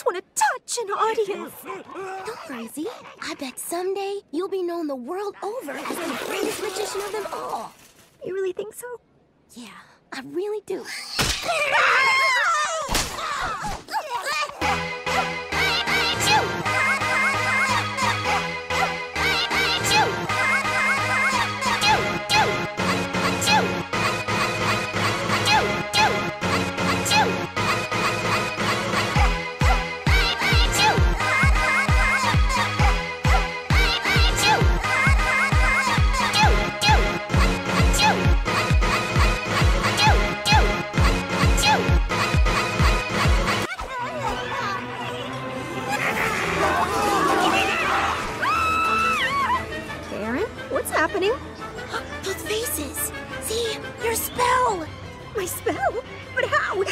just want to touch an audience. Don't crazy. I bet someday you'll be known the world over as the greatest magician of them all. You really think so? Yeah, I really do. What's happening? Those faces! See, your spell! My spell? But how?